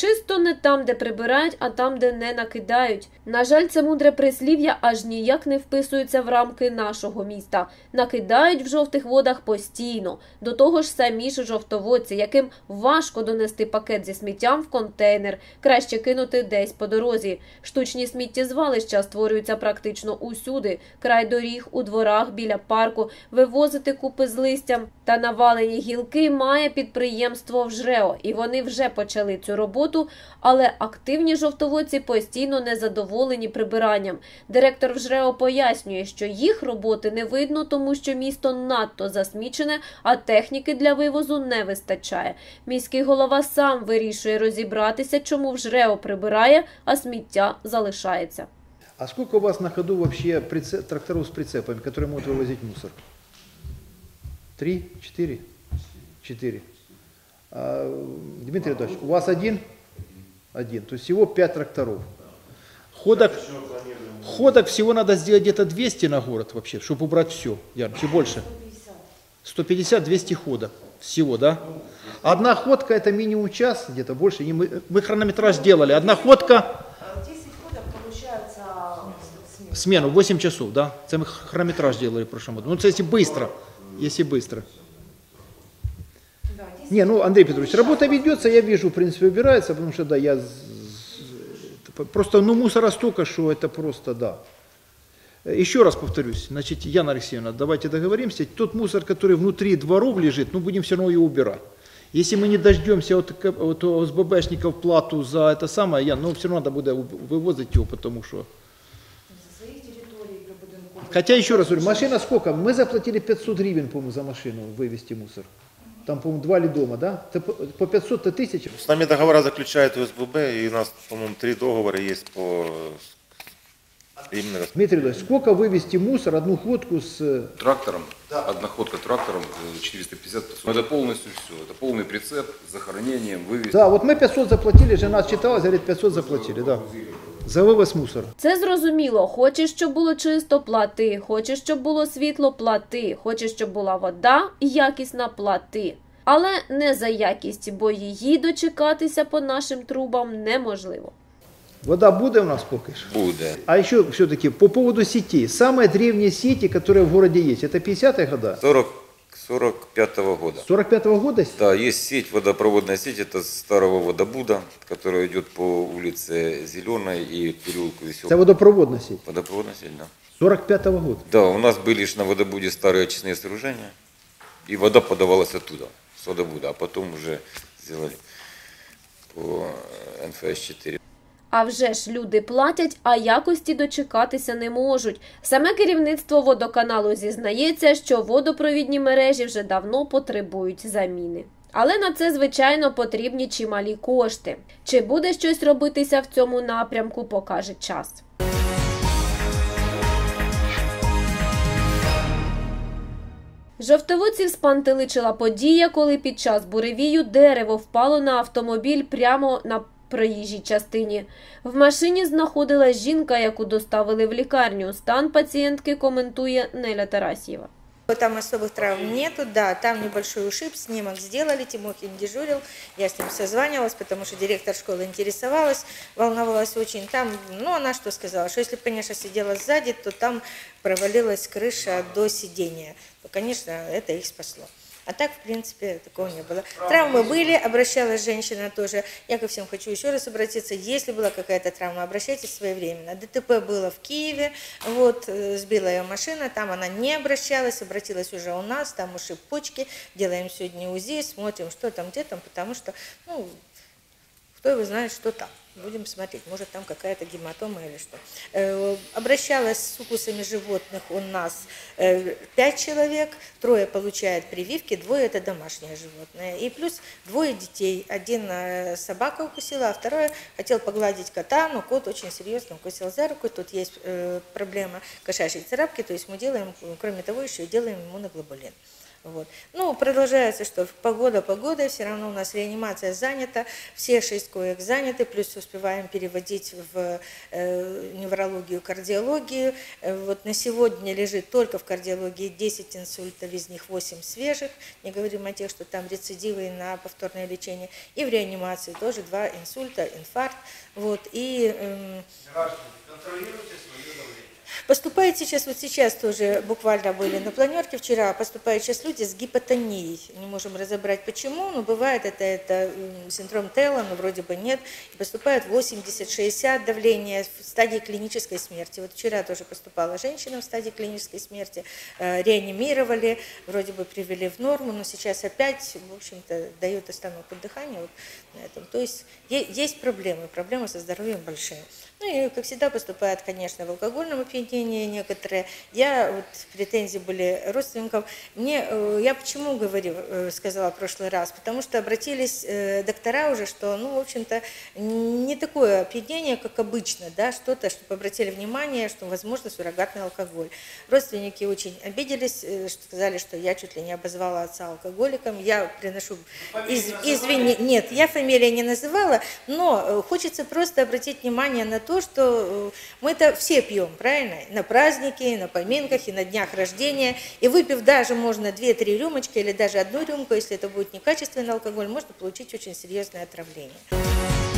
Чисто не там, де прибирають, а там, де не накидають. На жаль, це мудре прислів'я аж ніяк не вписується в рамки нашого міста. Накидають в жовтих водах постійно. До того ж, самі ж жовтоводці, яким важко донести пакет зі сміттям в контейнер, краще кинути десь по дорозі. Штучні сміттєзвалища створюються практично усюди: край доріг, у дворах, біля парку, вивозити купи з листям та навалені гілки має підприємство «Вжрео», і вони вже почали цю роботу, але активні жовтоводці постійно незадоволені прибиранням. Директор «Вжрео» пояснює, що їх роботи не видно, тому що місто надто засмічене, а техніки для вивозу не вистачає. Міський голова сам вирішує розібратися, чому «Вжрео» прибирає, а сміття залишається. А сколько у вас на ходу вообще прице- тракторов с прицепами, которые могут вывозить мусор? Три? Четыре? Четыре. А, Дмитрий Анатольевич, у вас один? Один. То есть всего пять тракторов. Ходок, ходок всего надо сделать где-то 200 на город вообще, чтобы убрать все. Чуть больше. 150-200 ходок всего, да? Одна ходка это минимум час, где-то больше. И мы, мы хронометраж делали. Одна ходка 10 ходов получается смена. Смену 8 часов, да? Це ми хронометраж делали в прошлом году. Ну, це если быстро. Если быстро. Да, 10 Не, ну, Андрей Петрович, работа ведется, я вижу, в принципе, убирается, потому что, да, я... Просто, ну, мусора столько, что это просто, да. Еще раз повторюсь, значит, Яна Алексеевна, давайте договоримся. Тот мусор, который внутри дворов лежит, ну, будем все равно его убирать. Если мы не дождемся от, от ОСББшников плату за это самое, Ян, ну, все равно надо будет вывозить его, потому что... Хотя, еще раз говорю, машина сколько? Мы заплатили 500 гривен, по-моему, за машину вывести мусор. Там, по-моему, два или дома, да? По- по 500 то тысяч. С нами договора заключает УСББ, и у нас, по-моему, три договора есть по именно Дмитрий Ильич, сколько вывести мусор, одну ходку с... Трактором, одноходка трактором э, 450 500. Это полностью все. Это полный прицеп с захоронением, вывез. Да, вот мы 500 заплатили, жена считалась, говорит, 500 заплатили, да. За вывоз мусора. Це зрозуміло. Хочеш, щоб було чисто, плати. Хочеш, щоб було світло, плати. Хочеш, щоб була вода, якісна, плати. Але не за якість, бо її дочекатися по нашим трубам неможливо. Вода будет у нас пока что. Буде. А еще все-таки по поводу сетей. Самые древние сети, которые в городе есть, это 50-е года? 40, 45 года. 45-го года? Да, есть сеть, водопроводная сеть, это старого водобуда, которая идет по улице Зеленой и переулку Это Веселого. водопроводная сеть. Водопроводная сеть, да. 45-го года. Да, у нас были ж на водобуде старые очистные сооружения, и вода подавалась оттуда, с водобуда, а потом уже сделали по НФС-4. А вже ж люди платять, а якості дочекатися не можуть. Саме керівництво водоканалу зізнається, що водопровідні мережі вже давно потребують заміни. Але на це, звичайно, потрібні чималі кошти. Чи буде щось робитися в цьому напрямку, покаже час. Жовтоводців спантеличила подія, коли під час буревію дерево впало на автомобіль прямо на проїжджій частині. В машині знаходилась жінка, яку доставили в лікарню. Стан пацієнтки коментує Неля Тарасєва. Там особых травм нету, да, там небольшой ушиб, снимок сделали, Тимохин дежурил, я с ним созванивалась, потому что директор школы интересовалась, волновалась очень. Там, ну, она что сказала, что если бы, конечно, сидела сзади, то там провалилась крыша до сидения, то, конечно, это их спасло. А так, в принципе, такого не было. Травмы были, обращалась женщина тоже. Я ко всем хочу еще раз обратиться. Если была какая-то травма, обращайтесь своевременно. ДТП было в Киеве, вот, э, сбила ее машина, там она не обращалась, обратилась уже у нас, там ушиб почки, делаем сегодня УЗИ, смотрим, что там, где там, потому что, ну, кто его знает, что там. Будем смотреть, может там какая-то гематома или что. Э, Обращалась с укусами животных у нас э, человек, трое получают прививки, двое это домашнее животное. И плюс двое детей. Один э, собака укусила, а второй хотел погладить кота, но кот очень серьезно укусил за руку. Тут есть э, проблема кошачьей царапки, то есть мы делаем, кроме того, еще делаем иммуноглобулин. Вот. Ну, продолжается, что погода погода, все равно у нас реанимация занята, все шесть коек заняты, плюс успеваем переводить в э, неврологию, кардиологию. Э, вот на сегодня лежит только в кардиологии 10 инсультов, из них 8 свежих, не говорим о тех, что там рецидивы на повторное лечение. И в реанимации тоже два инсульта, инфаркт. Вот, и, эм, Поступает сейчас, вот сейчас тоже буквально были на планерке вчера, поступают сейчас люди с гипотонией. Не можем разобрать почему, но бывает это, это синдром Телла, но вроде бы нет. И поступает 80-60 давление в стадии клинической смерти. Вот вчера тоже поступала женщина в стадии клинической смерти, э, реанимировали, вроде бы привели в норму, но сейчас опять, в общем-то, дают остановку дыхания вот на этом. То есть есть проблемы, проблемы со здоровьем большие. Ну и, как всегда, поступают, конечно, в алкогольном опьянении некоторые. Я, вот, претензии были родственников. Мне, э, я почему говорю, э, сказала в прошлый раз? Потому что обратились э, доктора уже, что, ну, в общем-то, не такое опьянение, как обычно, да, что-то, чтобы обратили внимание, что, возможно, суррогатный алкоголь. Родственники очень обиделись, сказали, что я чуть ли не обозвала отца алкоголиком. Я приношу из, извини, нет, я фамилии не называла, но э, хочется просто обратить внимание на то, что э, мы это все пьем, правильно? На праздники, на поминках и на днях рождения. И выпив даже можно 2-3 рюмочки или даже одну рюмку, если это будет некачественный алкоголь, можно получить очень серьезное отравление.